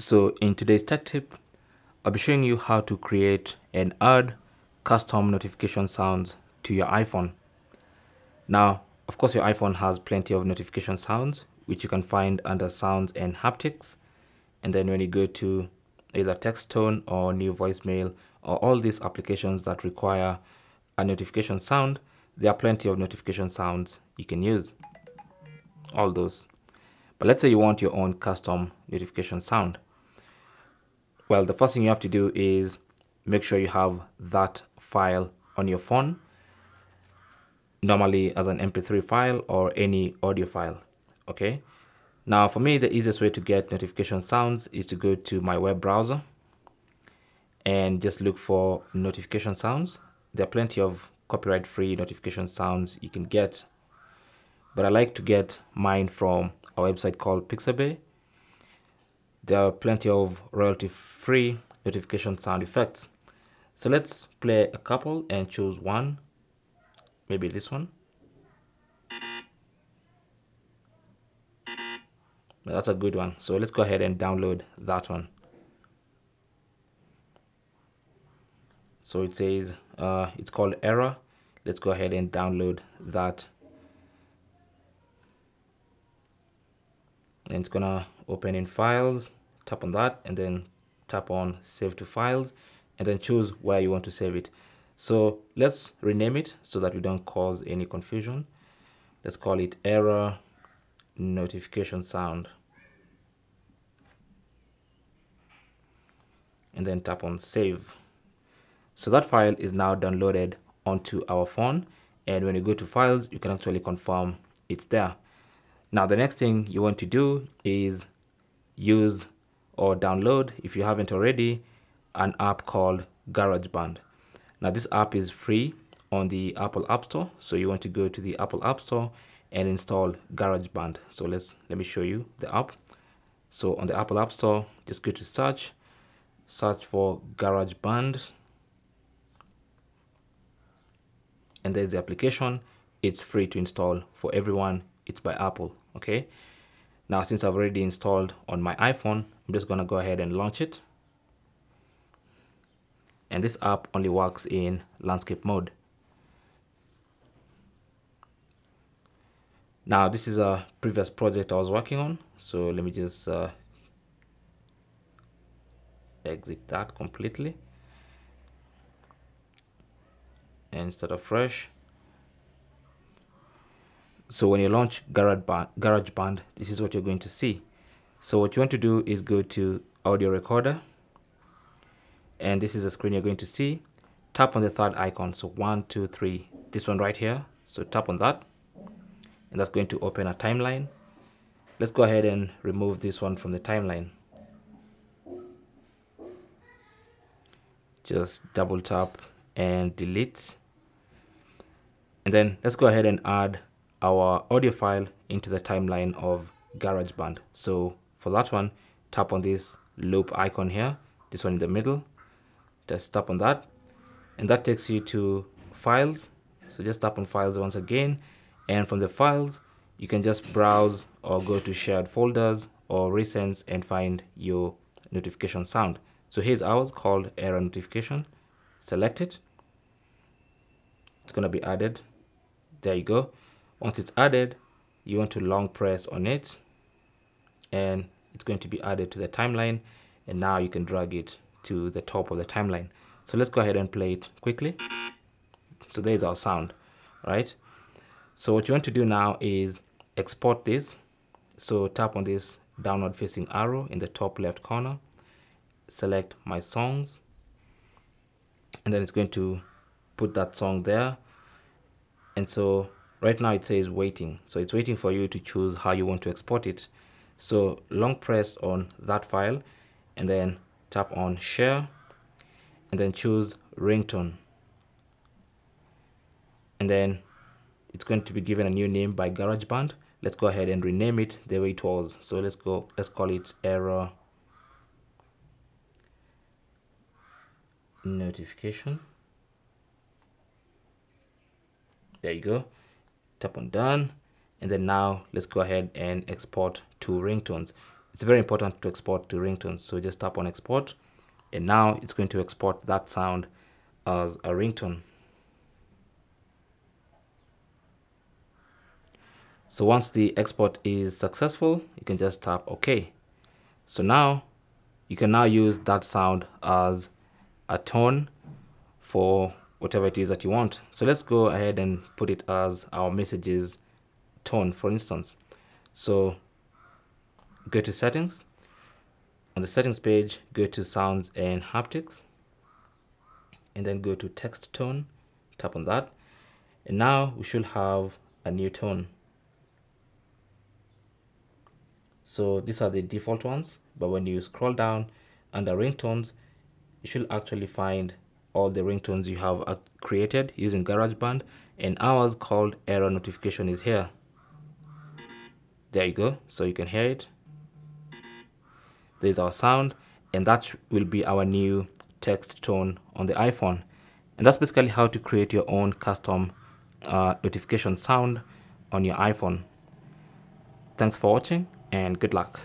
So in today's tech tip, I'll be showing you how to create and add custom notification sounds to your iPhone. Now, of course, your iPhone has plenty of notification sounds, which you can find under sounds and haptics. And then when you go to either text tone or new voicemail or all these applications that require a notification sound, there are plenty of notification sounds you can use. All those. But let's say you want your own custom notification sound. Well, the first thing you have to do is make sure you have that file on your phone, normally as an MP3 file or any audio file. Okay. Now, for me, the easiest way to get notification sounds is to go to my web browser and just look for notification sounds. There are plenty of copyright free notification sounds you can get, but I like to get mine from a website called Pixabay there are plenty of royalty free notification sound effects. So let's play a couple and choose one, maybe this one. That's a good one. So let's go ahead and download that one. So it says uh, it's called error. Let's go ahead and download that. And it's gonna open in files tap on that and then tap on save to files and then choose where you want to save it. So let's rename it so that we don't cause any confusion. Let's call it error notification sound. And then tap on save. So that file is now downloaded onto our phone. And when you go to files you can actually confirm it's there. Now the next thing you want to do is use or download if you haven't already an app called GarageBand. Now this app is free on the Apple App Store. So you want to go to the Apple App Store and install GarageBand. So let's let me show you the app. So on the Apple App Store, just go to search, search for GarageBand. And there's the application. It's free to install for everyone. It's by Apple, okay? Now, since I've already installed on my iPhone, I'm just gonna go ahead and launch it. And this app only works in landscape mode. Now, this is a previous project I was working on. So let me just uh, exit that completely and start afresh so when you launch GarageBand, GarageBand, this is what you're going to see. So what you want to do is go to audio recorder. And this is the screen you're going to see. Tap on the third icon. So one, two, three, this one right here. So tap on that. And that's going to open a timeline. Let's go ahead and remove this one from the timeline. Just double tap and delete. And then let's go ahead and add our audio file into the timeline of GarageBand. So for that one, tap on this loop icon here, this one in the middle, just tap on that, and that takes you to files. So just tap on files once again, and from the files, you can just browse or go to shared folders or recents and find your notification sound. So here's ours called error notification. Select it. It's going to be added. There you go. Once it's added, you want to long press on it and it's going to be added to the timeline and now you can drag it to the top of the timeline. So let's go ahead and play it quickly. So there's our sound, right? So what you want to do now is export this. So tap on this downward facing arrow in the top left corner, select my songs, and then it's going to put that song there. And so right now it says waiting so it's waiting for you to choose how you want to export it so long press on that file and then tap on share and then choose ringtone. And then it's going to be given a new name by GarageBand. Let's go ahead and rename it the way it was. So let's go let's call it error notification. There you go. Tap on done. And then now let's go ahead and export to ringtones. It's very important to export to ringtones. So just tap on export and now it's going to export that sound as a ringtone. So once the export is successful you can just tap ok. So now you can now use that sound as a tone for whatever it is that you want. So let's go ahead and put it as our messages tone for instance. So go to settings. On the settings page go to sounds and haptics and then go to text tone tap on that. And now we should have a new tone. So these are the default ones but when you scroll down under ringtones you should actually find all the ringtones you have created using GarageBand and ours called error notification is here. There you go so you can hear it there's our sound and that will be our new text tone on the iPhone. And that's basically how to create your own custom uh, notification sound on your iPhone. Thanks for watching and good luck